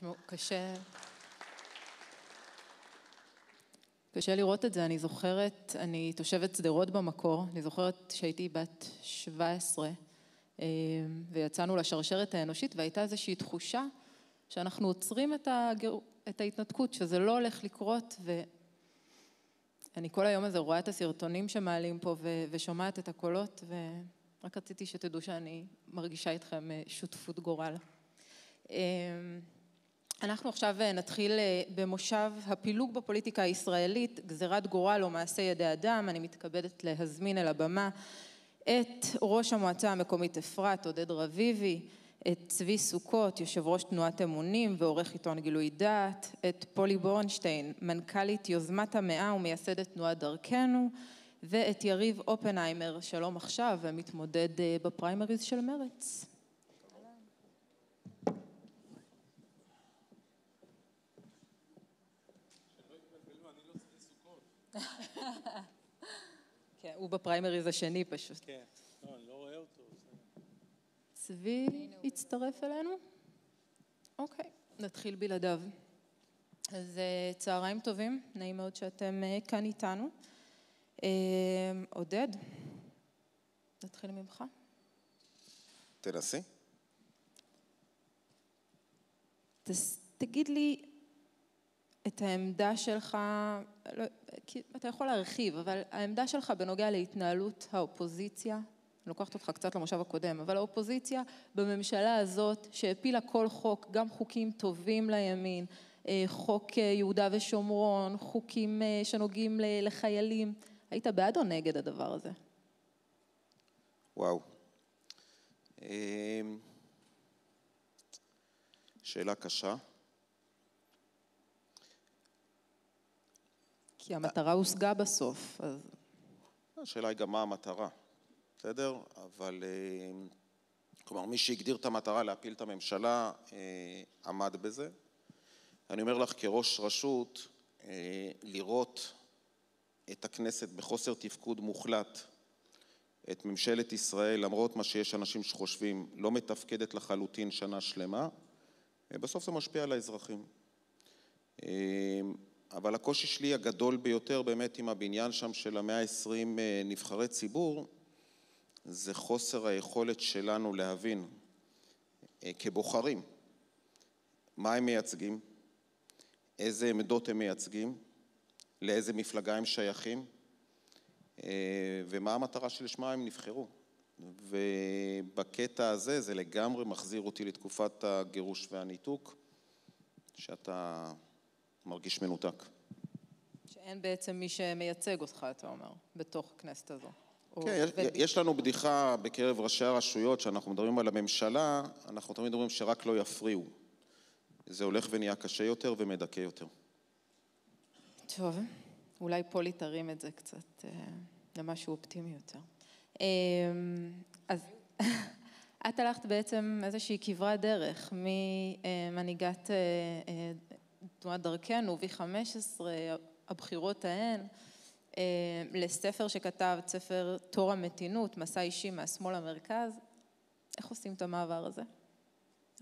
תשמעו, קשה... קשה לראות את זה, אני זוכרת, אני תושבת שדרות במקור, אני זוכרת שהייתי בת 17 אה, ויצאנו לשרשרת האנושית והייתה איזושהי תחושה שאנחנו עוצרים את, הגר... את ההתנתקות, שזה לא הולך לקרות ואני כל היום הזה רואה את הסרטונים שמעלים פה ו... ושומעת את הקולות ורק רציתי שתדעו שאני מרגישה איתכם אה, שותפות גורל. אה, אנחנו עכשיו נתחיל במושב הפילוג בפוליטיקה הישראלית, גזירת גורל או מעשה ידי אדם, אני מתכבדת להזמין אל הבמה את ראש המועצה המקומית אפרת, עודד רביבי, את צבי סוכות, יושב ראש תנועת אמונים ועורך עיתון גילוי דעת, את פולי בורנשטיין, מנכ"לית יוזמת המאה ומייסדת תנועת דרכנו, ואת יריב אופנהיימר, שלום עכשיו, ומתמודד בפריימריז של מרץ. כן, הוא בפריימריז השני פשוט. כן, לא, אני לא רואה אותו. צבי הצטרף אלינו? אוקיי, נתחיל בלעדיו. אז צהריים טובים, נעים מאוד שאתם כאן איתנו. עודד, נתחיל ממך. תנסי. תגיד לי את העמדה שלך, לא, אתה יכול להרחיב, אבל העמדה שלך בנוגע להתנהלות האופוזיציה, אני לוקחת אותך קצת למושב הקודם, אבל האופוזיציה בממשלה הזאת שהפילה כל חוק, גם חוקים טובים לימין, חוק יהודה ושומרון, חוקים שנוגעים לחיילים, היית בעד או נגד הדבר הזה? וואו. שאלה קשה. כי המטרה הושגה בסוף, אז... השאלה היא גם מה המטרה, בסדר? אבל כלומר, מי שהגדיר את המטרה להפיל את הממשלה עמד בזה. אני אומר לך כראש רשות, לראות את הכנסת בחוסר תפקוד מוחלט, את ממשלת ישראל, למרות מה שיש אנשים שחושבים, לא מתפקדת לחלוטין שנה שלמה, בסוף זה משפיע על האזרחים. אבל הקושי שלי הגדול ביותר באמת עם הבניין שם של המאה העשרים נבחרי ציבור, זה חוסר היכולת שלנו להבין כבוחרים מה הם מייצגים, איזה עמדות הם מייצגים, לאיזה מפלגה הם שייכים ומה המטרה שלשמה הם נבחרו. ובקטע הזה זה לגמרי מחזיר אותי לתקופת הגירוש והניתוק, שאתה מרגיש מנותק. שאין בעצם מי שמייצג אותך, אתה אומר, בתוך הכנסת הזו. כן, יש לנו בדיחה בקרב ראשי הרשויות, שאנחנו מדברים על הממשלה, אנחנו תמיד אומרים שרק לא יפריעו. זה הולך ונהיה קשה יותר ומדכא יותר. טוב, אולי פולי תרים את זה קצת למשהו אופטימי יותר. אז את הלכת בעצם איזושהי כברת דרך ממנהיגת תנועת דרכנו, V15, הבחירות ההן, לספר שכתבת, ספר תור המתינות, מסע אישי מהשמאל למרכז. איך עושים את המעבר הזה?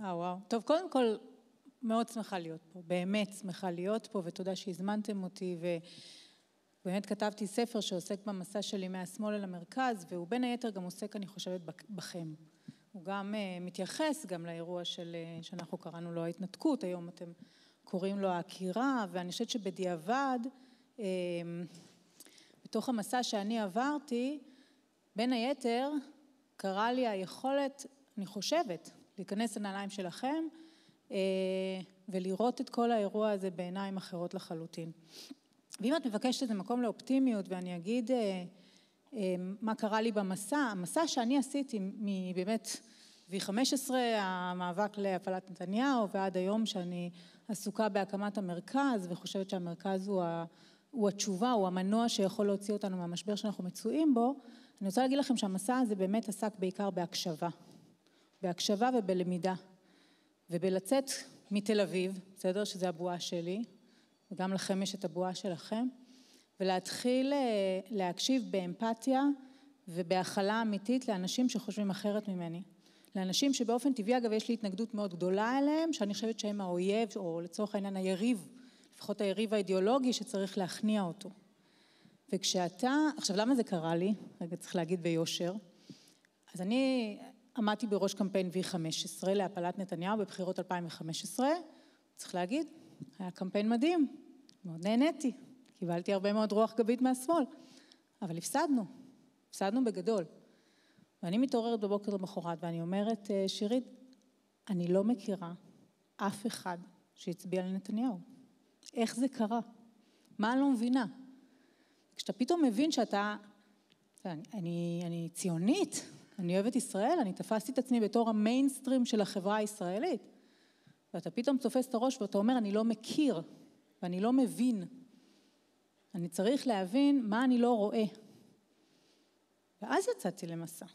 אה, וואו. טוב, קודם כל, מאוד שמחה להיות פה, באמת שמחה להיות פה, ותודה שהזמנתם אותי, ובאמת כתבתי ספר שעוסק במסע שלי מהשמאל אל המרכז, והוא בין היתר גם עוסק, אני חושבת, בכם. הוא גם מתייחס גם לאירוע של, שאנחנו קראנו לו ההתנתקות, היום אתם קוראים לו העקירה, ואני חושבת שבדיעבד, בתוך המסע שאני עברתי, בין היתר, קרה לי היכולת, אני חושבת, להיכנס לנעליים שלכם, ולראות את כל האירוע הזה בעיניים אחרות לחלוטין. ואם את מבקשת איזה מקום לאופטימיות, ואני אגיד מה קרה לי במסע, המסע שאני עשיתי מבאמת V15, המאבק להפלת נתניהו, ועד היום שאני עסוקה בהקמת המרכז, וחושבת שהמרכז הוא התשובה, הוא המנוע שיכול להוציא אותנו מהמשבר שאנחנו מצויים בו, אני רוצה להגיד לכם שהמסע הזה באמת עסק בעיקר בהקשבה. בהקשבה ובלמידה. ובלצאת מתל אביב, בסדר? שזה הבועה שלי, וגם לכם יש את הבועה שלכם, ולהתחיל להקשיב באמפתיה ובהכלה אמיתית לאנשים שחושבים אחרת ממני. לאנשים שבאופן טבעי, אגב, יש לי התנגדות מאוד גדולה אליהם, שאני חושבת שהם האויב, או לצורך העניין היריב, לפחות היריב האידיאולוגי שצריך להכניע אותו. וכשאתה, עכשיו למה זה קרה לי? רגע צריך להגיד ביושר. אז אני עמדתי בראש קמפיין V15 להפלת נתניהו בבחירות 2015, צריך להגיד, היה קמפיין מדהים, מאוד נהניתי, קיבלתי הרבה מאוד רוח גבית מהשמאל, אבל הפסדנו, הפסדנו בגדול. ואני מתעוררת בבוקר למחרת ואני אומרת, אה, שירית, אני לא מכירה אף אחד שהצביע לנתניהו. איך זה קרה? מה אני לא מבינה? כשאתה פתאום מבין שאתה, אני, אני, אני ציונית, אני אוהבת ישראל, אני תפסתי את עצמי בתור המיינסטרים של החברה הישראלית. ואתה פתאום תופס את הראש ואתה אומר, אני לא מכיר ואני לא מבין. אני צריך להבין מה אני לא רואה. ואז יצאתי למסע.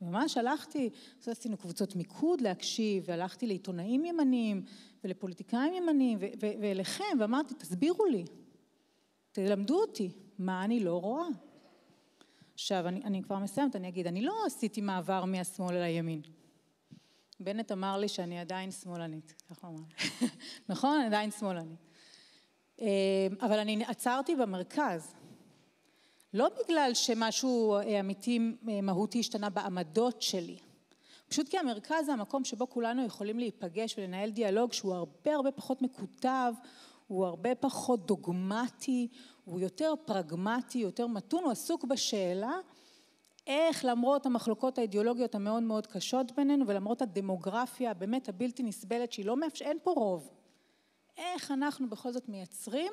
ממש הלכתי, עשינו קבוצות מיקוד להקשיב, והלכתי לעיתונאים ימניים ולפוליטיקאים ימניים ואליכם, ואמרתי, תסבירו לי, תלמדו אותי, מה אני לא רואה. עכשיו, אני, אני כבר מסיימת, אני אגיד, אני לא עשיתי מעבר מהשמאל אל הימין. בנט אמר לי שאני עדיין שמאלנית, ככה הוא אמר. נכון? עדיין שמאלנית. אה, אבל אני עצרתי במרכז. לא בגלל שמשהו אה, אמיתי אה, מהותי השתנה בעמדות שלי, פשוט כי המרכז זה המקום שבו כולנו יכולים להיפגש ולנהל דיאלוג שהוא הרבה הרבה פחות מקוטב, הוא הרבה פחות דוגמטי, הוא יותר פרגמטי, יותר מתון, הוא עסוק בשאלה איך למרות המחלוקות האידיאולוגיות המאוד מאוד קשות בינינו ולמרות הדמוגרפיה באמת הבלתי נסבלת שהיא לא מאפשרת, אין פה רוב, איך אנחנו בכל זאת מייצרים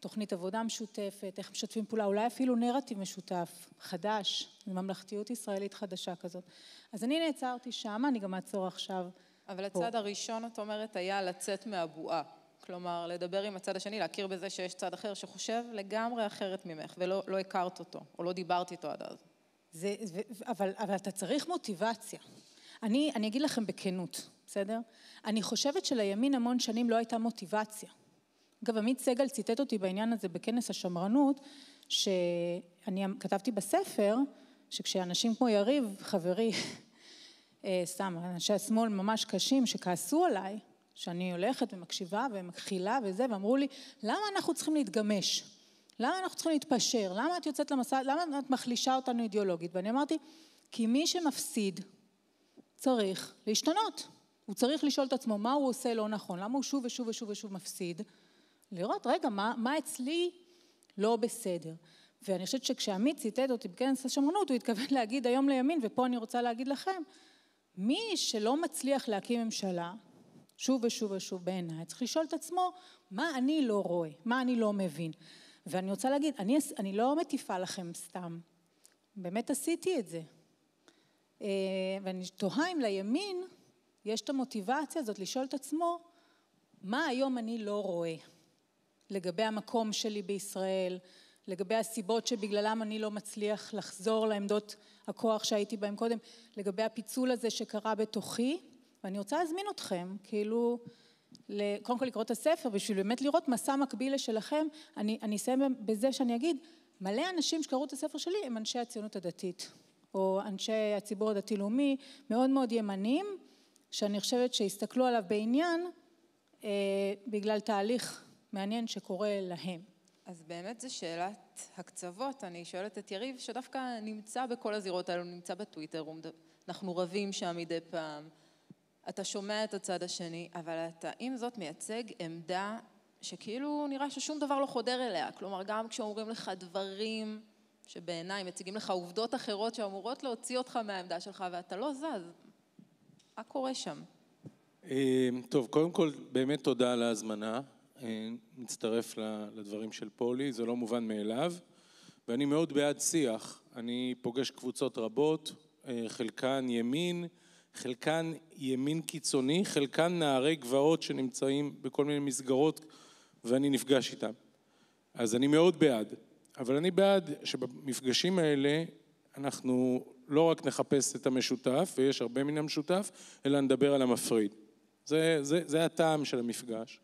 תוכנית עבודה משותפת, איך משתפים פעולה, אולי אפילו נרטיב משותף, חדש, ממלכתיות ישראלית חדשה כזאת. אז אני נעצרתי שם, אני גם אעצור עכשיו. אבל הצד פה. הראשון, את אומרת, היה לצאת מהבועה. כלומר, לדבר עם הצד השני, להכיר בזה שיש צד אחר שחושב לגמרי אחרת ממך, ולא לא הכרת אותו, או לא דיברת איתו עד אז. זה, אבל, אבל אתה צריך מוטיבציה. אני, אני אגיד לכם בכנות, בסדר? אני חושבת שלימין המון שנים לא הייתה מוטיבציה. אגב, עמית סגל ציטט אותי בעניין הזה בכנס השמרנות, שאני כתבתי בספר, שכשאנשים כמו יריב, חברי, אה, סתם, אנשי השמאל ממש קשים, שכעסו עליי, שאני הולכת ומקשיבה ומכחילה וזה, ואמרו לי, למה אנחנו צריכים להתגמש? למה אנחנו צריכים להתפשר? למה את יוצאת למסע, למה את מחלישה אותנו אידיאולוגית? ואני אמרתי, כי מי שמפסיד צריך להשתנות. הוא צריך לשאול את עצמו מה הוא עושה לא נכון, למה הוא שוב ושוב ושוב ושוב מפסיד, לראות, רגע, מה, מה אצלי לא בסדר. ואני חושבת שכשעמית ציטט אותי בכנס השמרנות, הוא התכוון להגיד היום לימין, ופה אני רוצה להגיד לכם, מי שלא מצליח להקים ממשלה, שוב ושוב ושוב בעיניי, צריך לשאול את עצמו, מה אני לא רואה, מה אני לא מבין. ואני רוצה להגיד, אני, אני לא מטיפה לכם סתם, באמת עשיתי את זה. אה, ואני תוהה אם לימין יש את המוטיבציה הזאת לשאול את עצמו, מה היום אני לא רואה לגבי המקום שלי בישראל, לגבי הסיבות שבגללם אני לא מצליח לחזור לעמדות הכוח שהייתי בהם קודם, לגבי הפיצול הזה שקרה בתוכי, ואני רוצה להזמין אתכם, כאילו, קודם כל לקרוא את הספר, בשביל באמת לראות מסע מקביל לשלכם, אני, אני אסיים בזה שאני אגיד, מלא אנשים שקראו את הספר שלי הם אנשי הציונות הדתית, או אנשי הציבור הדתי-לאומי, מאוד מאוד ימניים, שאני חושבת שהסתכלו עליו בעניין, אה, בגלל תהליך מעניין שקורה להם. אז באמת זו שאלת הקצוות, אני שואלת את יריב, שדווקא נמצא בכל הזירות האלו, נמצא בטוויטר, אנחנו רבים שם מדי פעם, אתה שומע את הצד השני, אבל אתה עם זאת מייצג עמדה שכאילו נראה ששום דבר לא חודר אליה, כלומר גם כשאומרים לך דברים שבעיניי מציגים לך עובדות אחרות שאמורות להוציא אותך מהעמדה שלך ואתה לא זז, מה קורה שם? אה, טוב, קודם כל באמת תודה על ההזמנה, מצטרף לדברים של פולי, זה לא מובן מאליו ואני מאוד בעד שיח, אני פוגש קבוצות רבות, אה, חלקן ימין, חלקן ימין קיצוני, חלקן נערי גבעות שנמצאים בכל מיני מסגרות ואני נפגש איתם. אז אני מאוד בעד, אבל אני בעד שבמפגשים האלה אנחנו לא רק נחפש את המשותף, ויש הרבה מן המשותף, אלא נדבר על המפריד. זה, זה, זה הטעם של המפגש.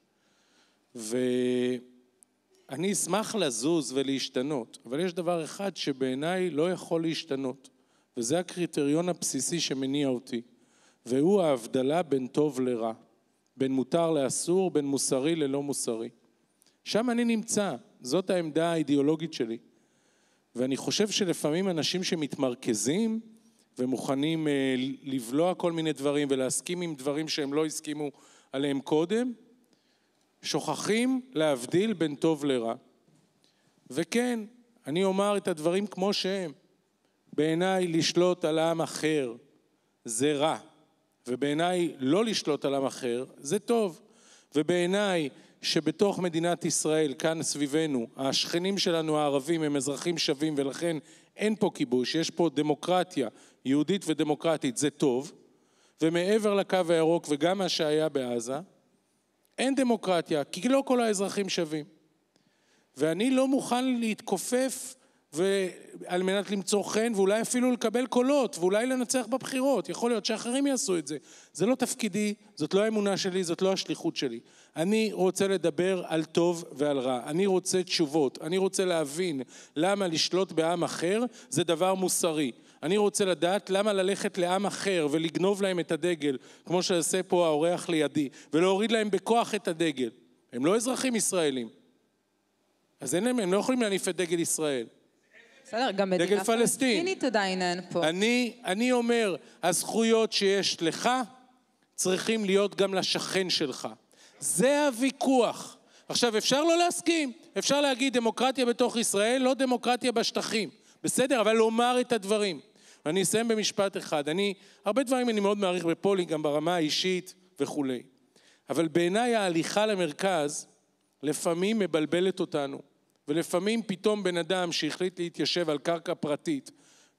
ואני אשמח לזוז ולהשתנות, אבל יש דבר אחד שבעיניי לא יכול להשתנות, וזה הקריטריון הבסיסי שמניע אותי. והוא ההבדלה בין טוב לרע, בין מותר לאסור, בין מוסרי ללא מוסרי. שם אני נמצא, זאת העמדה האידיאולוגית שלי. ואני חושב שלפעמים אנשים שמתמרכזים ומוכנים אה, לבלוע כל מיני דברים ולהסכים עם דברים שהם לא הסכימו עליהם קודם, שוכחים להבדיל בין טוב לרע. וכן, אני אומר את הדברים כמו שהם. בעיניי לשלוט על עם אחר זה רע, ובעיניי לא לשלוט על עם אחר זה טוב. ובעיניי שבתוך מדינת ישראל, כאן סביבנו, השכנים שלנו הערבים הם אזרחים שווים ולכן אין פה כיבוש, יש פה דמוקרטיה יהודית ודמוקרטית, זה טוב, ומעבר לקו הירוק וגם מה שהיה בעזה, אין דמוקרטיה, כי לא כל האזרחים שווים. ואני לא מוכן להתכופף על מנת למצוא חן ואולי אפילו לקבל קולות ואולי לנצח בבחירות, יכול להיות שאחרים יעשו את זה. זה לא תפקידי, זאת לא האמונה שלי, זאת לא השליחות שלי. אני רוצה לדבר על טוב ועל רע, אני רוצה תשובות, אני רוצה להבין למה לשלוט בעם אחר זה דבר מוסרי. אני רוצה לדעת למה ללכת לעם אחר ולגנוב להם את הדגל, כמו שעושה פה האורח לידי, ולהוריד להם בכוח את הדגל. הם לא אזרחים ישראלים. אז אין להם, הם לא יכולים להניף את דגל ישראל. בסדר, גם מדינה פלסטינית עדיין אין פה. אני, אני אומר, הזכויות שיש לך צריכים להיות גם לשכן שלך. זה הוויכוח. עכשיו, אפשר לא להסכים, אפשר להגיד דמוקרטיה בתוך ישראל, לא דמוקרטיה בשטחים. בסדר, אבל לומר את הדברים. ואני אסיים במשפט אחד. אני, הרבה דברים אני מאוד מעריך בפולי, גם ברמה האישית וכולי. אבל בעיניי ההליכה למרכז לפעמים מבלבלת אותנו. ולפעמים פתאום בן אדם שהחליט להתיישב על קרקע פרטית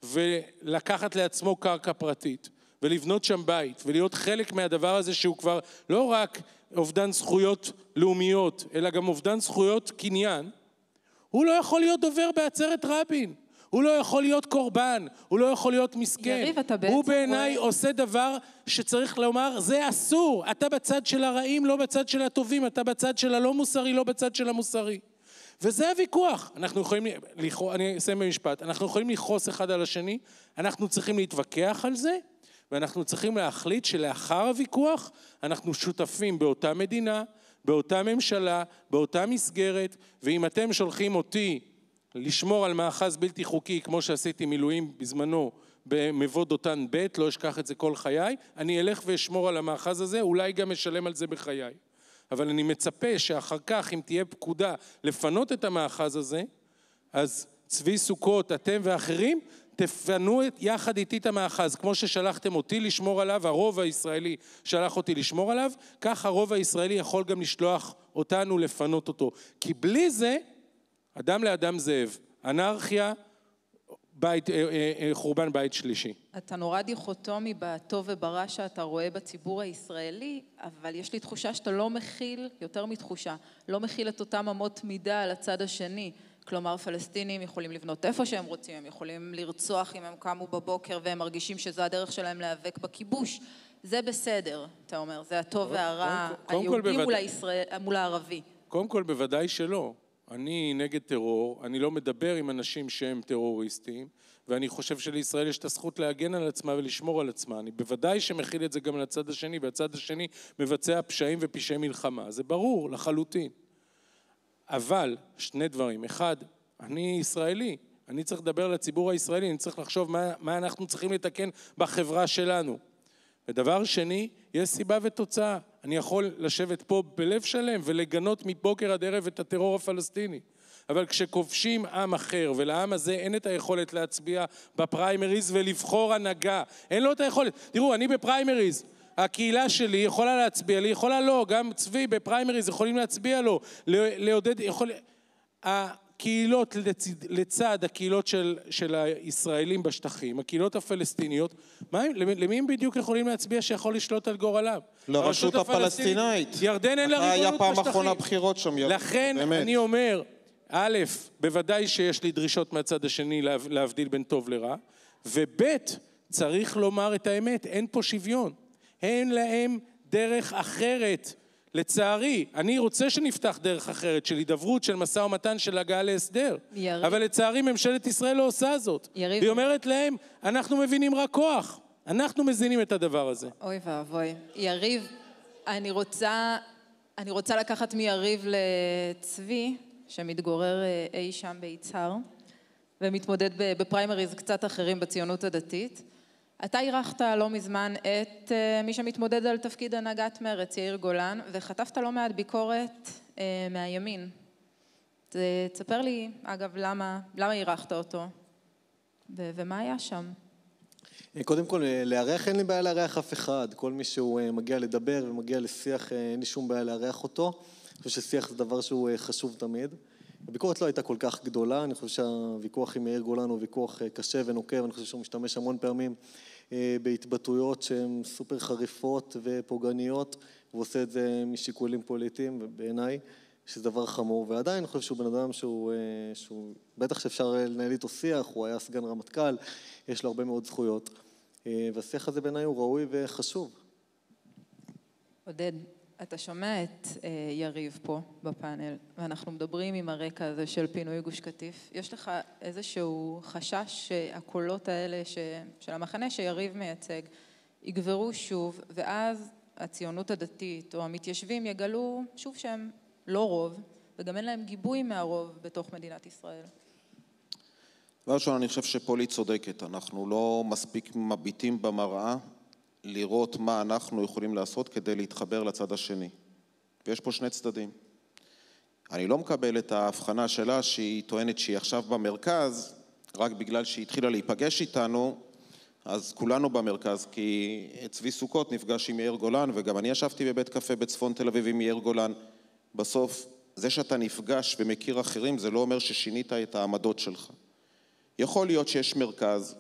ולקחת לעצמו קרקע פרטית ולבנות שם בית ולהיות חלק מהדבר הזה שהוא כבר לא רק אובדן זכויות לאומיות אלא גם אובדן זכויות קניין הוא לא יכול להיות דובר בעצרת רבין הוא לא יכול להיות קורבן, הוא לא יכול להיות מסכן. יריב, אתה בעצם... הוא בעיניי רואה... עושה דבר שצריך לומר, זה אסור. אתה בצד של הרעים, לא בצד של הטובים. אתה בצד של הלא מוסרי, לא בצד של המוסרי. וזה הוויכוח. אנחנו יכולים, אני אסיים במשפט, אנחנו יכולים לכעוס אחד על השני, אנחנו צריכים להתווכח על זה, ואנחנו צריכים להחליט שלאחר הוויכוח אנחנו שותפים באותה מדינה, באותה ממשלה, באותה מסגרת, ואם אתם שולחים אותי לשמור על מאחז בלתי חוקי, כמו שעשיתי מילואים בזמנו במבוא דותן ב', לא אשכח את זה כל חיי, אני אלך ואשמור על המאחז הזה, אולי גם אשלם על זה בחיי. אבל אני מצפה שאחר כך, אם תהיה פקודה לפנות את המאחז הזה, אז צבי סוכות, אתם ואחרים, תפנו יחד איתי את המאחז, כמו ששלחתם אותי לשמור עליו, הרוב הישראלי שלח אותי לשמור עליו, כך הרוב הישראלי יכול גם לשלוח אותנו לפנות אותו. כי בלי זה, אדם לאדם זאב. אנרכיה, בית, אה, אה, אה, חורבן בית שלישי. אתה נורא דיכוטומי בטוב וברע שאתה רואה בציבור הישראלי, אבל יש לי תחושה שאתה לא מכיל, יותר מתחושה, לא מכיל את אותם אמות מידה על הצד השני. כלומר, פלסטינים יכולים לבנות איפה שהם רוצים, הם יכולים לרצוח אם הם קמו בבוקר והם מרגישים שזו הדרך שלהם להיאבק בכיבוש. זה בסדר, אתה אומר, זה הטוב והרע, היהודי מול, הישראל, מול הערבי. קודם כל, בוודאי שלא. אני נגד טרור, אני לא מדבר עם אנשים שהם טרוריסטים, ואני חושב שלישראל יש את הזכות להגן על עצמה ולשמור על עצמה. אני בוודאי שמכיל את זה גם לצד השני, והצד השני מבצע פשעים ופשעי מלחמה. זה ברור לחלוטין. אבל, שני דברים. אחד, אני ישראלי, אני צריך לדבר לציבור הישראלי, אני צריך לחשוב מה, מה אנחנו צריכים לתקן בחברה שלנו. ודבר שני, יש סיבה ותוצאה. אני יכול לשבת פה בלב שלם ולגנות מבוקר עד ערב את הטרור הפלסטיני. אבל כשכובשים עם אחר ולעם הזה אין את היכולת להצביע בפריימריז ולבחור הנהגה, אין לו את היכולת. תראו, אני בפריימריז, הקהילה שלי יכולה להצביע לי, יכולה לא, גם צבי בפריימריז יכולים להצביע לו, לעודד, יכול... הקהילות לצד, לצד הקהילות של, של הישראלים בשטחים, הקהילות הפלסטיניות, מה, למי הם בדיוק יכולים להצביע שיכול לשלוט על גורלם? לרשות הפלסטינית. ירדן אין לה ריבונות בשטחים. היה פעם אחרונה בחירות שם, ירדן. לכן באמת. אני אומר, א', בוודאי שיש לי דרישות מהצד השני להבדיל בין טוב לרע, וב', צריך לומר את האמת, אין פה שוויון. אין להם דרך אחרת. לצערי, אני רוצה שנפתח דרך אחרת של הידברות, של משא ומתן, של הגעה להסדר. יריב. אבל לצערי ממשלת ישראל לא עושה זאת. יריב. והיא אומרת להם, אנחנו מבינים רק כוח. אנחנו מזינים את הדבר הזה. אוי ואבוי. יריב, אני רוצה, אני רוצה לקחת מיריב לצבי, שמתגורר אה, אי שם ביצהר, ומתמודד בפריימריז קצת אחרים בציונות הדתית. אתה אירחת לא מזמן את אה, מי שמתמודד על תפקיד הנהגת מרצ, יאיר גולן, וחטפת לא מעט ביקורת אה, מהימין. תספר לי, אגב, למה, למה אירחת אותו, ו- ומה היה שם? קודם כל, לארח אין לי בעיה לארח אף אחד. כל מי שהוא מגיע לדבר ומגיע לשיח, אין לי שום בעיה לארח אותו. אני חושב ששיח זה דבר שהוא חשוב תמיד. הביקורת לא הייתה כל כך גדולה, אני חושב שהוויכוח עם יאיר גולן הוא ויכוח קשה ונוקב, אני חושב שהוא משתמש המון פעמים בהתבטאויות שהן סופר חריפות ופוגעניות, הוא עושה את זה משיקולים פוליטיים, ובעיניי שזה דבר חמור, ועדיין אני חושב שהוא בן אדם שהוא, שהוא בטח שאפשר לנהל איתו שיח, הוא היה סגן רמטכ"ל, יש לו הרבה מאוד זכויות, והשיח הזה בעיניי הוא ראוי וחשוב. עודד, אתה שומע את יריב פה בפאנל, ואנחנו מדברים עם הרקע הזה של פינוי גוש קטיף. יש לך איזשהו חשש שהקולות האלה ש... של המחנה שיריב מייצג יגברו שוב, ואז הציונות הדתית או המתיישבים יגלו שוב שהם לא רוב, וגם אין להם גיבוי מהרוב בתוך מדינת ישראל. דבר ראשון, אני חושב שפולי צודקת. אנחנו לא מספיק מביטים במראה לראות מה אנחנו יכולים לעשות כדי להתחבר לצד השני. ויש פה שני צדדים. אני לא מקבל את ההבחנה שלה שהיא טוענת שהיא עכשיו במרכז, רק בגלל שהיא התחילה להיפגש איתנו, אז כולנו במרכז, כי צבי סוכות נפגש עם יאיר גולן, וגם אני ישבתי בבית קפה בצפון תל אביב עם יאיר גולן. בסוף, זה שאתה נפגש ומכיר אחרים, זה לא אומר ששינית את העמדות שלך. יכול להיות שיש מרכז,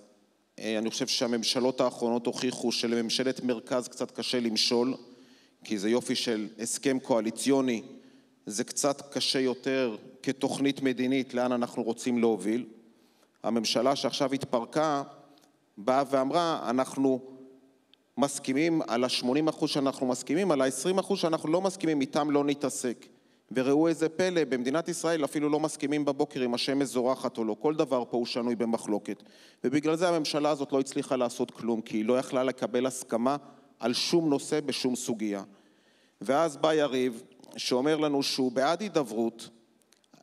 אני חושב שהממשלות האחרונות הוכיחו שלממשלת מרכז קצת קשה למשול, כי זה יופי של הסכם קואליציוני, זה קצת קשה יותר כתוכנית מדינית לאן אנחנו רוצים להוביל. הממשלה שעכשיו התפרקה באה ואמרה, אנחנו מסכימים על ה-80 אחוז שאנחנו מסכימים, על ה-20 אחוז שאנחנו לא מסכימים, איתם לא נתעסק. וראו איזה פלא, במדינת ישראל אפילו לא מסכימים בבוקר אם השמש זורחת או לא, כל דבר פה הוא שנוי במחלוקת. ובגלל זה הממשלה הזאת לא הצליחה לעשות כלום, כי היא לא יכלה לקבל הסכמה על שום נושא בשום סוגיה. ואז בא יריב, שאומר לנו שהוא בעד הידברות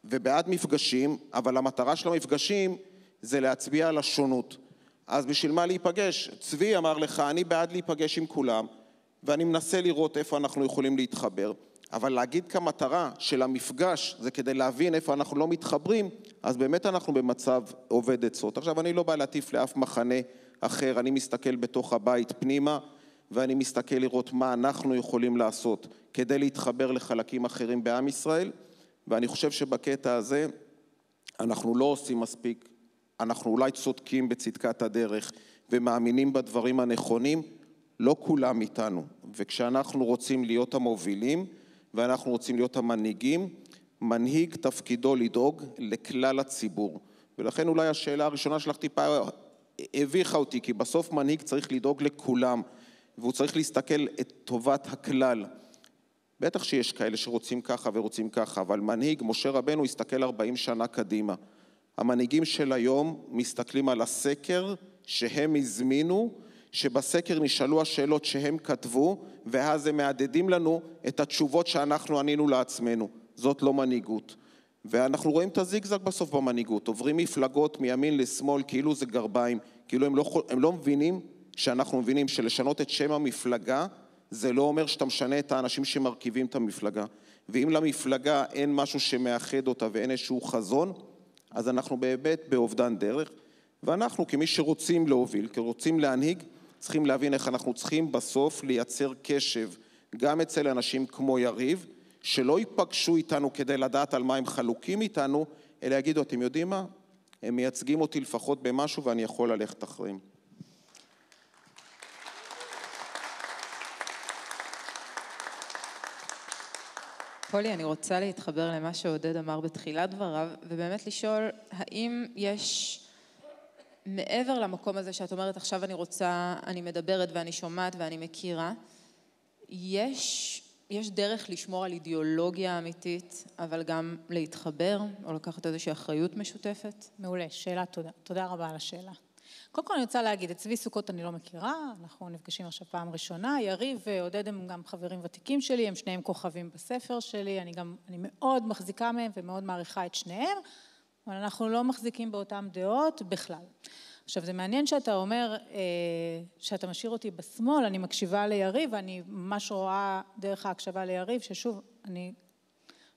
ובעד מפגשים, אבל המטרה של המפגשים זה להצביע על השונות. אז בשביל מה להיפגש? צבי אמר לך, אני בעד להיפגש עם כולם, ואני מנסה לראות איפה אנחנו יכולים להתחבר. אבל להגיד כמטרה של המפגש זה כדי להבין איפה אנחנו לא מתחברים, אז באמת אנחנו במצב עובד עצות. עכשיו, אני לא בא להטיף לאף מחנה אחר, אני מסתכל בתוך הבית פנימה, ואני מסתכל לראות מה אנחנו יכולים לעשות כדי להתחבר לחלקים אחרים בעם ישראל, ואני חושב שבקטע הזה אנחנו לא עושים מספיק, אנחנו אולי צודקים בצדקת הדרך ומאמינים בדברים הנכונים, לא כולם איתנו. וכשאנחנו רוצים להיות המובילים, ואנחנו רוצים להיות המנהיגים, מנהיג תפקידו לדאוג לכלל הציבור. ולכן אולי השאלה הראשונה שלך טיפה הביכה אותי, כי בסוף מנהיג צריך לדאוג לכולם, והוא צריך להסתכל את טובת הכלל. בטח שיש כאלה שרוצים ככה ורוצים ככה, אבל מנהיג, משה רבנו, הסתכל 40 שנה קדימה. המנהיגים של היום מסתכלים על הסקר שהם הזמינו שבסקר נשאלו השאלות שהם כתבו, ואז הם מהדהדים לנו את התשובות שאנחנו ענינו לעצמנו. זאת לא מנהיגות. ואנחנו רואים את הזיגזג בסוף במנהיגות, עוברים מפלגות מימין לשמאל כאילו זה גרביים, כאילו הם לא, הם לא מבינים שאנחנו מבינים שלשנות את שם המפלגה זה לא אומר שאתה משנה את האנשים שמרכיבים את המפלגה. ואם למפלגה אין משהו שמאחד אותה ואין איזשהו חזון, אז אנחנו באמת באובדן דרך. ואנחנו כמי שרוצים להוביל, כרוצים להנהיג, צריכים להבין איך אנחנו צריכים בסוף לייצר קשב גם אצל אנשים כמו יריב, שלא ייפגשו איתנו כדי לדעת על מה הם חלוקים איתנו, אלא יגידו, אתם יודעים מה? הם מייצגים אותי לפחות במשהו ואני יכול ללכת אחריהם. פולי, אני רוצה להתחבר למה שעודד אמר בתחילת דבריו, ובאמת לשאול, האם יש מעבר למקום הזה שאת אומרת עכשיו אני רוצה, אני מדברת ואני שומעת ואני מכירה, יש, יש דרך לשמור על אידיאולוגיה אמיתית, אבל גם להתחבר או לקחת איזושהי אחריות משותפת? מעולה, שאלה תודה. תודה רבה על השאלה. קודם כל אני רוצה להגיד, את צבי סוכות אני לא מכירה, אנחנו נפגשים עכשיו פעם ראשונה, יריב ועודד הם גם חברים ותיקים שלי, הם שניהם כוכבים בספר שלי, אני גם, אני מאוד מחזיקה מהם ומאוד מעריכה את שניהם, אבל אנחנו לא מחזיקים באותן דעות בכלל. עכשיו זה מעניין שאתה אומר אה, שאתה משאיר אותי בשמאל, אני מקשיבה ליריב ואני ממש רואה דרך ההקשבה ליריב ששוב, אני,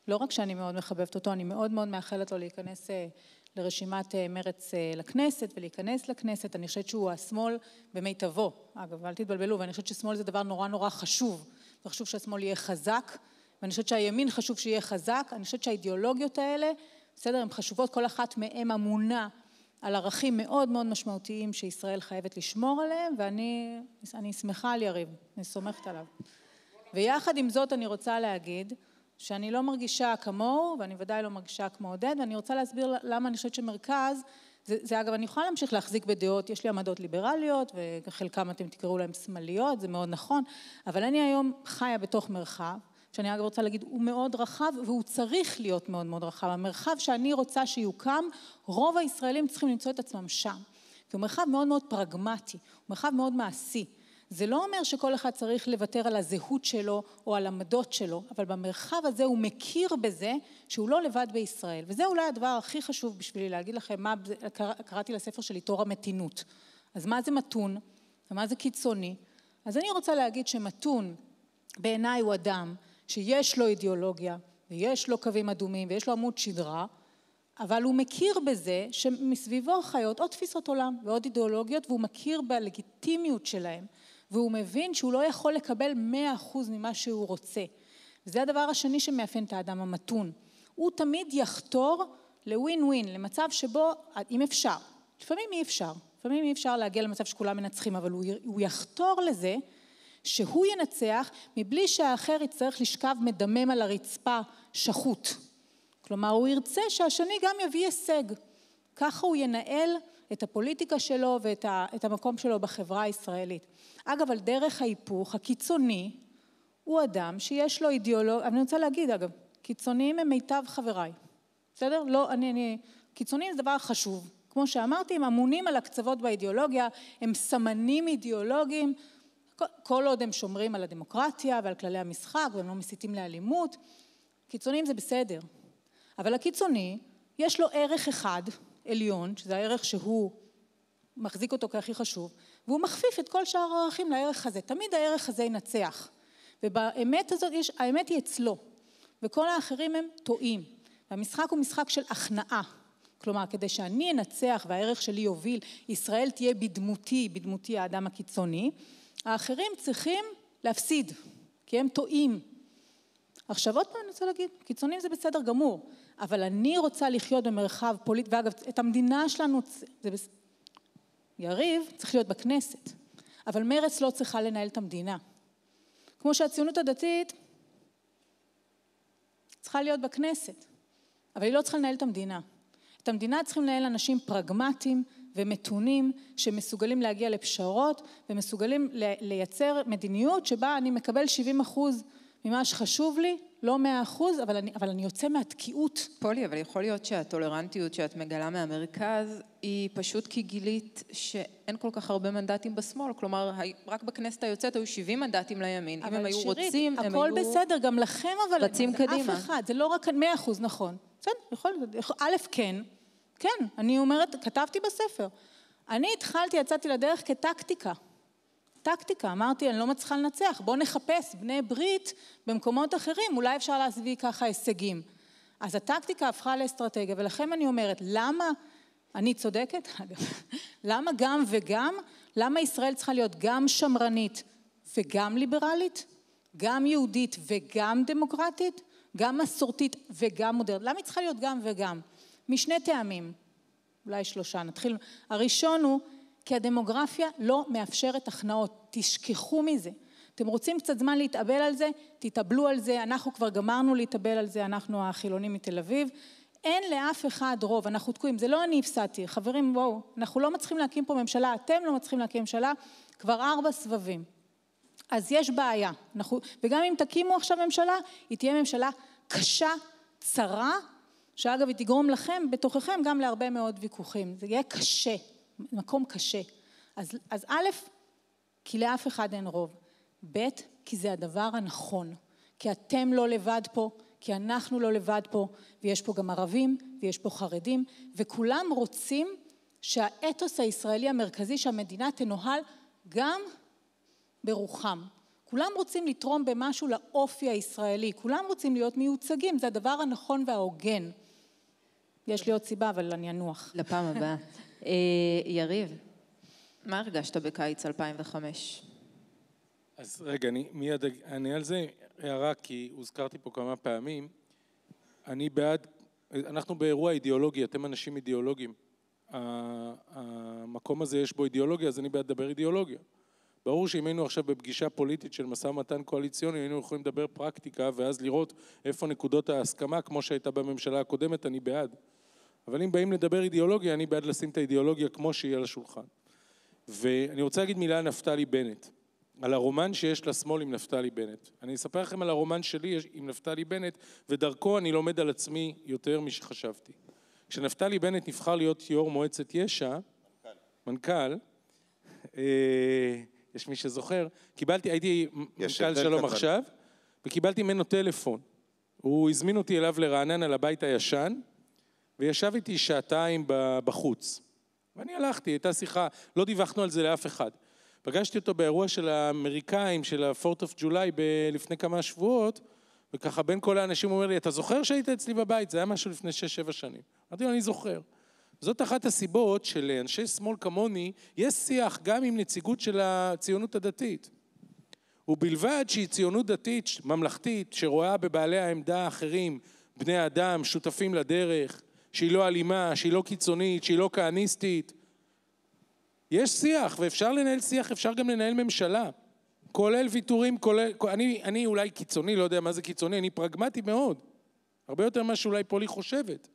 לא רק שאני מאוד מחבבת אותו, אני מאוד מאוד מאחלת לו להיכנס אה, לרשימת אה, מרץ לכנסת ולהיכנס לכנסת, אני חושבת שהוא השמאל במיטבו, אגב אל תתבלבלו, ואני חושבת ששמאל זה דבר נורא נורא חשוב, וחשוב שהשמאל יהיה חזק, ואני חושבת שהימין חשוב שיהיה חזק, אני חושבת שהאידיאולוגיות האלה, בסדר, הן חשובות, כל אחת מהן אמונה על ערכים מאוד מאוד משמעותיים שישראל חייבת לשמור עליהם, ואני שמחה על יריב, אני סומכת עליו. ויחד עם זאת אני רוצה להגיד שאני לא מרגישה כמוהו, ואני ודאי לא מרגישה כמו עודד, ואני רוצה להסביר למה אני חושבת שמרכז, זה, זה אגב, אני יכולה להמשיך להחזיק בדעות, יש לי עמדות ליברליות, וחלקם אתם תקראו להם שמאליות, זה מאוד נכון, אבל אני היום חיה בתוך מרחב, שאני אגב רוצה להגיד, הוא מאוד רחב והוא צריך להיות מאוד מאוד רחב. המרחב שאני רוצה שיוקם, רוב הישראלים צריכים למצוא את עצמם שם. כי הוא מרחב מאוד מאוד פרגמטי, הוא מרחב מאוד מעשי. זה לא אומר שכל אחד צריך לוותר על הזהות שלו או על עמדות שלו, אבל במרחב הזה הוא מכיר בזה שהוא לא לבד בישראל. וזה אולי הדבר הכי חשוב בשבילי להגיד לכם, מה, קראתי לספר שלי תור המתינות. אז מה זה מתון ומה זה קיצוני? אז אני רוצה להגיד שמתון בעיניי הוא אדם שיש לו אידיאולוגיה ויש לו קווים אדומים ויש לו עמוד שדרה, אבל הוא מכיר בזה שמסביבו חיות עוד תפיסות עולם ועוד אידיאולוגיות והוא מכיר בלגיטימיות שלהם והוא מבין שהוא לא יכול לקבל מאה אחוז ממה שהוא רוצה. וזה הדבר השני שמאפיין את האדם המתון. הוא תמיד יחתור לווין ווין, למצב שבו, אם אפשר, לפעמים אי אפשר, לפעמים אי אפשר להגיע למצב שכולם מנצחים, אבל הוא, הוא יחתור לזה שהוא ינצח מבלי שהאחר יצטרך לשכב מדמם על הרצפה שחוט. כלומר, הוא ירצה שהשני גם יביא הישג. ככה הוא ינהל את הפוליטיקה שלו ואת המקום שלו בחברה הישראלית. אגב, על דרך ההיפוך, הקיצוני הוא אדם שיש לו אידיאולוג... אני רוצה להגיד, אגב, קיצוניים הם מיטב חבריי. בסדר? לא, אני... אני... קיצוניים זה דבר חשוב. כמו שאמרתי, הם אמונים על הקצוות באידיאולוגיה, הם סמנים אידיאולוגיים, כל עוד הם שומרים על הדמוקרטיה ועל כללי המשחק והם לא מסיתים לאלימות, קיצוניים זה בסדר. אבל הקיצוני, יש לו ערך אחד עליון, שזה הערך שהוא מחזיק אותו כהכי חשוב, והוא מכפיף את כל שאר הערכים לערך הזה. תמיד הערך הזה ינצח. ובאמת הזאת, יש, האמת היא אצלו, וכל האחרים הם טועים. והמשחק הוא משחק של הכנעה. כלומר, כדי שאני אנצח והערך שלי יוביל, ישראל תהיה בדמותי, בדמותי האדם הקיצוני, האחרים צריכים להפסיד, כי הם טועים. עכשיו עוד פעם אני רוצה להגיד, קיצונים זה בסדר גמור, אבל אני רוצה לחיות במרחב פוליטי, ואגב, את המדינה שלנו, זה בס... יריב צריך להיות בכנסת, אבל מרץ לא צריכה לנהל את המדינה. כמו שהציונות הדתית צריכה להיות בכנסת, אבל היא לא צריכה לנהל את המדינה. את המדינה צריכים לנהל אנשים פרגמטיים, ומתונים שמסוגלים להגיע לפשרות ומסוגלים לייצר מדיניות שבה אני מקבל 70 אחוז ממה שחשוב לי, לא מאה אחוז, אבל אני, אבל אני יוצא מהתקיעות. פולי, אבל יכול להיות שהטולרנטיות שאת מגלה מהמרכז היא פשוט כי גילית שאין כל כך הרבה מנדטים בשמאל, כלומר רק בכנסת היוצאת היו 70 מנדטים לימין, אם הם היו שירית, רוצים, הם היו... הכל בסדר, גם לכם אבל... רצים קדימה. אף אחד, זה לא רק מאה אחוז, נכון. בסדר, יכול להיות, א', כן, כן, אני אומרת, כתבתי בספר. אני התחלתי, יצאתי לדרך כטקטיקה. טקטיקה, אמרתי, אני לא מצליחה לנצח, בואו נחפש בני ברית במקומות אחרים, אולי אפשר להביא ככה הישגים. אז הטקטיקה הפכה לאסטרטגיה, ולכן אני אומרת, למה, אני צודקת, אגב, למה גם וגם, למה ישראל צריכה להיות גם שמרנית וגם ליברלית, גם יהודית וגם דמוקרטית, גם מסורתית וגם מודרנית, למה היא צריכה להיות גם וגם? משני טעמים, אולי שלושה, נתחיל. הראשון הוא כי הדמוגרפיה לא מאפשרת הכנעות, תשכחו מזה. אתם רוצים קצת זמן להתאבל על זה, תתאבלו על זה, אנחנו כבר גמרנו להתאבל על זה, אנחנו החילונים מתל אביב. אין לאף אחד רוב, אנחנו תקועים, זה לא אני הפסדתי, חברים בואו, אנחנו לא מצליחים להקים פה ממשלה, אתם לא מצליחים להקים ממשלה, כבר ארבע סבבים. אז יש בעיה, אנחנו, וגם אם תקימו עכשיו ממשלה, היא תהיה ממשלה קשה, צרה, שאגב היא תגרום לכם, בתוככם, גם להרבה מאוד ויכוחים. זה יהיה קשה, מקום קשה. אז, אז א', כי לאף אחד אין רוב. ב', כי זה הדבר הנכון. כי אתם לא לבד פה, כי אנחנו לא לבד פה, ויש פה גם ערבים, ויש פה חרדים, וכולם רוצים שהאתוס הישראלי המרכזי שהמדינה תנוהל גם ברוחם. כולם רוצים לתרום במשהו לאופי הישראלי, כולם רוצים להיות מיוצגים, זה הדבר הנכון וההוגן. יש לי עוד סיבה, אבל אני אנוח. לפעם הבאה. אה, יריב, מה הרגשת בקיץ 2005? אז רגע, אני מיד אענה על זה. הערה, כי הוזכרתי פה כמה פעמים. אני בעד, אנחנו באירוע אידיאולוגי, אתם אנשים אידיאולוגיים. המקום הזה יש בו אידיאולוגיה, אז אני בעד לדבר אידיאולוגיה. ברור שאם היינו עכשיו בפגישה פוליטית של משא ומתן קואליציוני, היינו יכולים לדבר פרקטיקה ואז לראות איפה נקודות ההסכמה, כמו שהייתה בממשלה הקודמת, אני בעד. אבל אם באים לדבר אידיאולוגיה, אני בעד לשים את האידיאולוגיה כמו שהיא על השולחן. ואני רוצה להגיד מילה על נפתלי בנט, על הרומן שיש לשמאל עם נפתלי בנט. אני אספר לכם על הרומן שלי עם נפתלי בנט, ודרכו אני לומד על עצמי יותר משחשבתי. כשנפתלי בנט נבחר להיות יו"ר מועצת יש"ע, מנכ"ל, אה, יש מי שזוכר, קיבלתי, הייתי מנכ"ל שלום עכשיו, וקיבלתי ממנו טלפון. הוא הזמין אותי אליו לרענן על הבית הישן, וישב איתי שעתיים בחוץ. ואני הלכתי, הייתה שיחה, לא דיווחנו על זה לאף אחד. פגשתי אותו באירוע של האמריקאים, של ה-4th of July לפני כמה שבועות, וככה בין כל האנשים הוא אומר לי, אתה זוכר שהיית אצלי בבית? זה היה משהו לפני 6-7 שנים. אמרתי לו, אני זוכר. זאת אחת הסיבות שלאנשי שמאל כמוני יש שיח גם עם נציגות של הציונות הדתית. ובלבד שהיא ציונות דתית ממלכתית שרואה בבעלי העמדה האחרים בני אדם שותפים לדרך, שהיא לא אלימה, שהיא לא קיצונית, שהיא לא כהניסטית. יש שיח, ואפשר לנהל שיח, אפשר גם לנהל ממשלה. כולל ויתורים, כולל... אני, אני אולי קיצוני, לא יודע מה זה קיצוני, אני פרגמטי מאוד. הרבה יותר ממה שאולי פולי חושבת.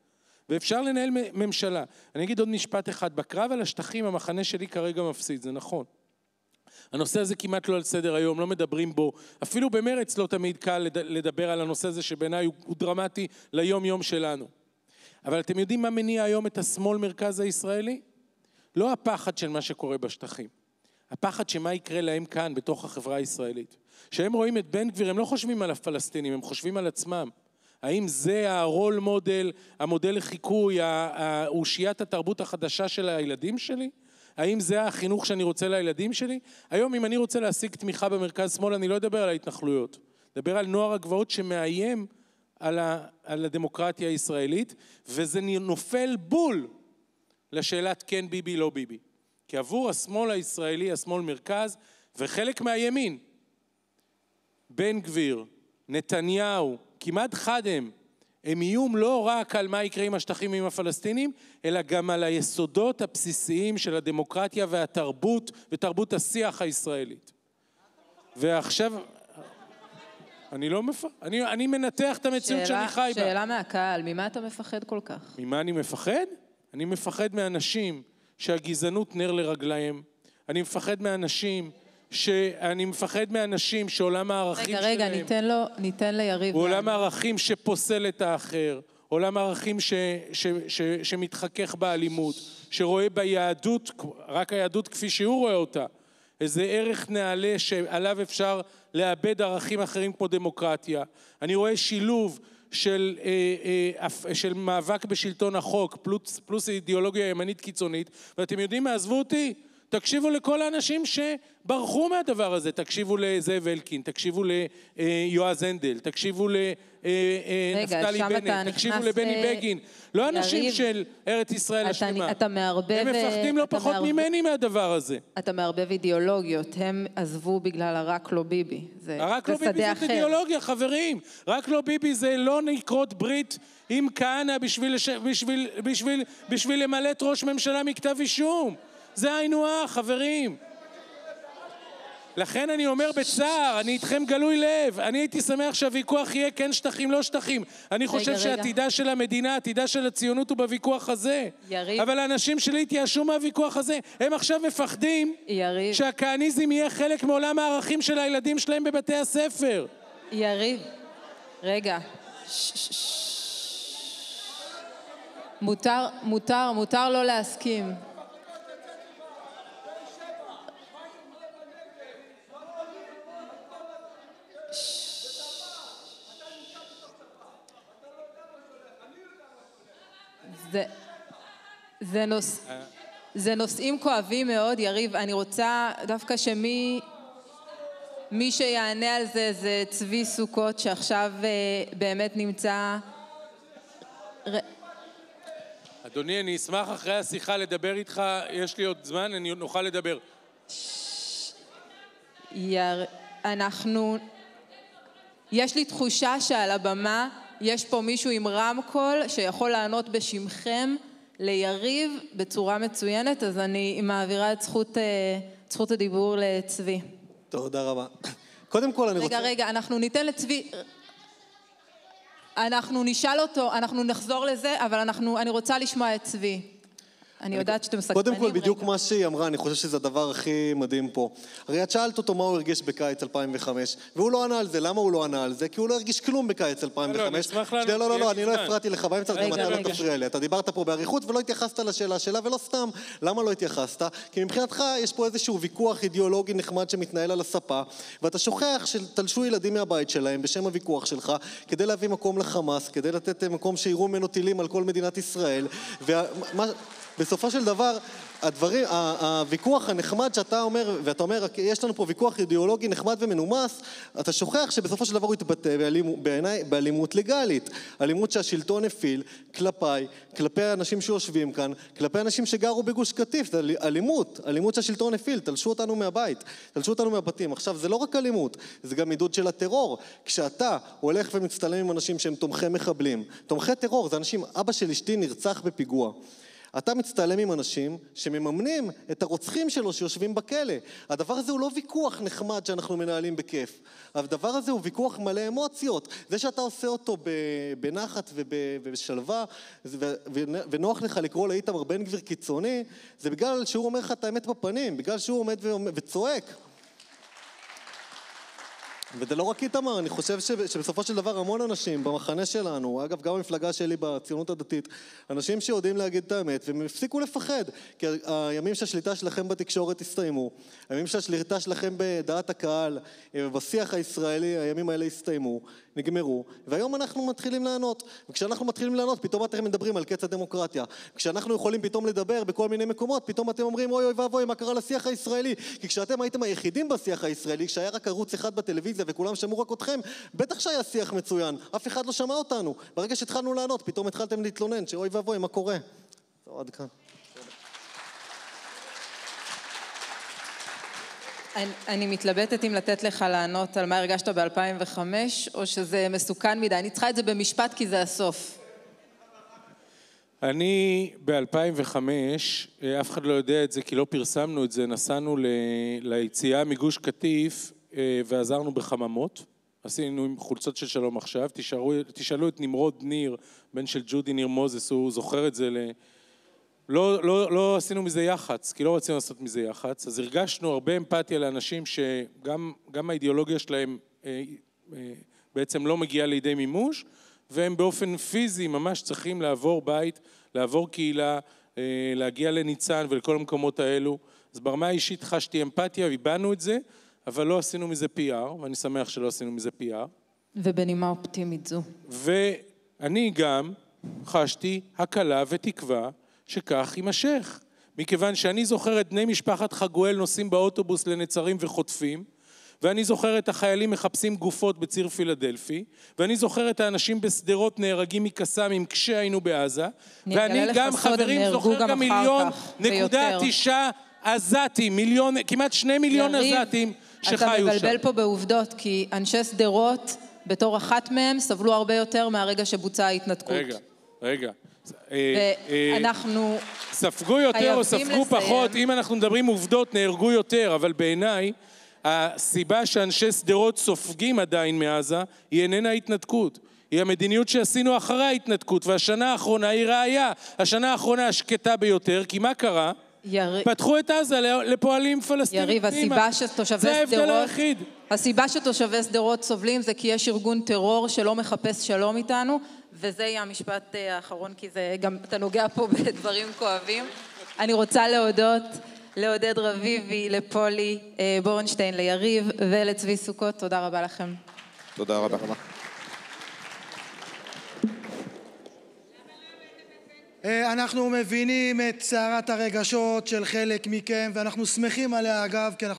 ואפשר לנהל ממשלה. אני אגיד עוד משפט אחד, בקרב על השטחים המחנה שלי כרגע מפסיד, זה נכון. הנושא הזה כמעט לא על סדר היום, לא מדברים בו, אפילו במרץ לא תמיד קל לדבר על הנושא הזה שבעיניי הוא, דרמטי ליום יום שלנו. אבל אתם יודעים מה מניע היום את השמאל מרכז הישראלי? לא הפחד של מה שקורה בשטחים, הפחד שמה יקרה להם כאן בתוך החברה הישראלית. כשהם רואים את בן גביר הם לא חושבים על הפלסטינים, הם חושבים על עצמם. האם זה הרול מודל, המודל לחיקוי, אושיית התרבות החדשה של הילדים שלי? האם זה החינוך שאני רוצה לילדים שלי? היום אם אני רוצה להשיג תמיכה במרכז שמאל אני לא אדבר על ההתנחלויות, אדבר על נוער הגבעות שמאיים על, ה, על הדמוקרטיה הישראלית וזה נופל בול לשאלת כן ביבי לא ביבי כי עבור השמאל הישראלי, השמאל מרכז וחלק מהימין בן גביר, נתניהו, כמעט חד הם, הם איום לא רק על מה יקרה עם השטחים ועם הפלסטינים, אלא גם על היסודות הבסיסיים של הדמוקרטיה והתרבות ותרבות השיח הישראלית. ועכשיו, אני לא מפחד, אני, אני מנתח את המציאות שאני חי שאלה בה. שאלה מהקהל, ממה אתה מפחד כל כך? ממה אני מפחד? אני מפחד מאנשים שהגזענות נר לרגליהם. אני מפחד מאנשים שאני מפחד מאנשים שעולם הערכים רגע, שלהם... רגע, רגע, ניתן לו, ניתן ליריב... הוא עולם הערכים שפוסל את האחר, עולם הערכים ש, ש, ש, שמתחכך באלימות, שרואה ביהדות, רק היהדות כפי שהוא רואה אותה, איזה ערך נעלה שעליו אפשר לאבד ערכים אחרים כמו דמוקרטיה. אני רואה שילוב של, אה, אה, של מאבק בשלטון החוק פלוס, פלוס אידיאולוגיה ימנית קיצונית, ואתם יודעים מה, עזבו אותי, תקשיבו לכל האנשים שברחו מהדבר הזה, תקשיבו לזאב אלקין, תקשיבו ליועז הנדל, תקשיבו לנפתלי בנט, תקשיבו לבני בגין, לא אנשים של ארץ ישראל השלמה. אתה מערבב... הם מפחדים לא פחות ממני מהדבר הזה. אתה מערבב אידיאולוגיות, הם עזבו בגלל הרק לא ביבי, זה שדה אחר. הרק לא ביבי זאת אידיאולוגיה, חברים. רק לא ביבי זה לא נכרות ברית עם כהנא בשביל למלט ראש ממשלה מכתב אישום. זה היינו הך, חברים. לכן אני אומר בצער, אני איתכם גלוי לב, אני הייתי שמח שהוויכוח יהיה כן שטחים, לא שטחים. אני חושב רגע, שעתידה רגע. של המדינה, עתידה של הציונות הוא בוויכוח הזה. יריב. אבל האנשים שלי התייאשו מהוויכוח הזה. הם עכשיו מפחדים יריב. שהכהניזם יהיה חלק מעולם הערכים של הילדים שלהם בבתי הספר. יריב, רגע. מותר, מותר, מותר לא להסכים. זה, זה, נוס, זה נושאים כואבים מאוד, יריב. אני רוצה דווקא שמי מי שיענה על זה זה צבי סוכות, שעכשיו אה, באמת נמצא... אדוני, אני אשמח אחרי השיחה לדבר איתך, יש לי עוד זמן, אני נוכל לדבר. יר... אנחנו... יש לי תחושה שעל הבמה יש פה מישהו עם רמקול שיכול לענות בשמכם ליריב בצורה מצוינת, אז אני מעבירה את זכות, אה, זכות הדיבור לצבי. תודה רבה. קודם כל אני רגע, רוצה... רגע, רגע, אנחנו ניתן לצבי... אנחנו נשאל אותו, אנחנו נחזור לזה, אבל אנחנו, אני רוצה לשמוע את צבי. אני יודעת שאתם סקרנים. קודם כל, בדיוק. מה שהיא אמרה, אני חושב שזה הדבר הכי מדהים פה. הרי את שאלת אותו מה הוא הרגיש בקיץ 2005, והוא לא ענה על זה. למה הוא לא ענה על זה? כי הוא לא הרגיש כלום בקיץ 2005. אני אשמח לענות, שנייה, לא, לא, שיהיה לא, אני לא זמן. הפרעתי לך באמצע, גם אתה לא. תפריע לי. אתה דיברת פה באריכות ולא התייחסת לשאלה שלה, ולא סתם. למה לא התייחסת? כי מבחינתך יש פה איזשהו ויכוח אידיאולוגי נחמד שמתנהל על הספה, ואתה שוכח שתלשו ילדים מהבית שלהם בשם הוויכוח שלך, כדי להביא מקום לחמאס, כדי לתת אה, מקום שיראו ממנו טילים על כל מדינת ישראל. ומה... בסופו של דבר, הדברים, הוויכוח הנחמד שאתה אומר, ואתה אומר, יש לנו פה ויכוח אידיאולוגי נחמד ומנומס, אתה שוכח שבסופו של דבר הוא יתבטא באלימות, בעיניי באלימות לגלית. אלימות שהשלטון הפעיל כלפיי, כלפי האנשים שיושבים כאן, כלפי אנשים שגרו בגוש קטיף, זה אל- אלימות, אלימות שהשלטון הפעיל, תלשו אותנו מהבית, תלשו אותנו מהבתים. עכשיו, זה לא רק אלימות, זה גם עידוד של הטרור. כשאתה הולך ומצטלם עם אנשים שהם תומכי מחבלים, תומכי טרור, זה אנשים, אבא של אשתי נרצח בפיגוע. אתה מצטלם עם אנשים שמממנים את הרוצחים שלו שיושבים בכלא. הדבר הזה הוא לא ויכוח נחמד שאנחנו מנהלים בכיף. הדבר הזה הוא ויכוח מלא אמוציות. זה שאתה עושה אותו בנחת וב- ובשלווה, ונוח לך לקרוא לאיתמר בן גביר קיצוני, זה בגלל שהוא אומר לך את האמת בפנים, בגלל שהוא עומד וצועק. וזה לא רק איתמר, אני חושב שבסופו של דבר המון אנשים במחנה שלנו, אגב גם במפלגה שלי בציונות הדתית, אנשים שיודעים להגיד את האמת והם הפסיקו לפחד, כי הימים שהשליטה שלכם בתקשורת הסתיימו, הימים שהשליטה שלכם בדעת הקהל אה, ובשיח הישראלי, הימים האלה הסתיימו, נגמרו, והיום אנחנו מתחילים לענות, וכשאנחנו מתחילים לענות פתאום אתם מדברים על קץ הדמוקרטיה, כשאנחנו יכולים פתאום לדבר בכל מיני מקומות, פתאום אתם אומרים אוי אוי ואבוי מה קרה לשיח הישראלי, כי כשאתם הייתם היחידים בשיח הישראלי, כשהיה רק ערוץ אחד בטלוויזיה וכולם שמעו רק אתכם, בטח שהיה שיח מצוין, אף אחד לא שמע אותנו, ברגע שהתחלנו לענות פתאום התחלתם להתלונן שאוי ואבוי מה קורה, טוב, עד כאן. אני, אני מתלבטת אם לתת לך לענות על מה הרגשת ב-2005, או שזה מסוכן מדי. אני צריכה את זה במשפט כי זה הסוף. אני ב-2005, אף אחד לא יודע את זה כי לא פרסמנו את זה, נסענו ל- ליציאה מגוש קטיף אה, ועזרנו בחממות. עשינו עם חולצות של שלום עכשיו. תשארו, תשאלו את נמרוד ניר, בן של ג'ודי ניר מוזס, הוא זוכר את זה ל... לא, לא, לא עשינו מזה יח"צ, כי לא רצינו לעשות מזה יח"צ, אז הרגשנו הרבה אמפתיה לאנשים שגם גם האידיאולוגיה שלהם אה, אה, בעצם לא מגיעה לידי מימוש, והם באופן פיזי ממש צריכים לעבור בית, לעבור קהילה, אה, להגיע לניצן ולכל המקומות האלו. אז ברמה האישית חשתי אמפתיה, הבענו את זה, אבל לא עשינו מזה PR, ואני שמח שלא עשינו מזה PR. ובנימה אופטימית זו. ואני גם חשתי הקלה ותקווה שכך יימשך. מכיוון שאני זוכר את בני משפחת חגואל נוסעים באוטובוס לנצרים וחוטפים, ואני זוכר את החיילים מחפשים גופות בציר פילדלפי, ואני זוכר את האנשים בשדרות נהרגים מקסאמים כשהיינו בעזה, ואני גם, חברים, זוכר גם גם מיליון נקודה. תשעה עזתים, מיליון, כמעט שני מיליון יריב, עזתים שחיו אתה שם. מבלבל פה בעובדות, כי אנשי שדרות, בתור אחת מהם, סבלו הרבה יותר מהרגע שבוצעה ההתנתקות. רגע, רגע. אה, אה, ואנחנו... ספגו יותר או ספגו לסיים. פחות, אם אנחנו מדברים עובדות, נהרגו יותר, אבל בעיניי, הסיבה שאנשי שדרות סופגים עדיין מעזה, היא איננה התנתקות. היא המדיניות שעשינו אחרי ההתנתקות, והשנה האחרונה היא ראייה. השנה האחרונה השקטה ביותר, כי מה קרה? יר... פתחו את עזה לפועלים פלסטינים. יריב. הסיבה שתושבי זה ההבדל שדרות... היחיד. הסיבה שתושבי שדרות סובלים זה כי יש ארגון טרור שלא מחפש שלום איתנו, וזה יהיה המשפט אה, האחרון, כי זה גם, אתה נוגע פה בדברים כואבים. אני רוצה להודות לעודד רביבי, לפולי אה, בורנשטיין, ליריב ולצבי סוכות. תודה רבה לכם. תודה רבה. אה, אה, אנחנו מבינים את סערת הרגשות של חלק מכם, ואנחנו שמחים עליה אגב, כי אנחנו...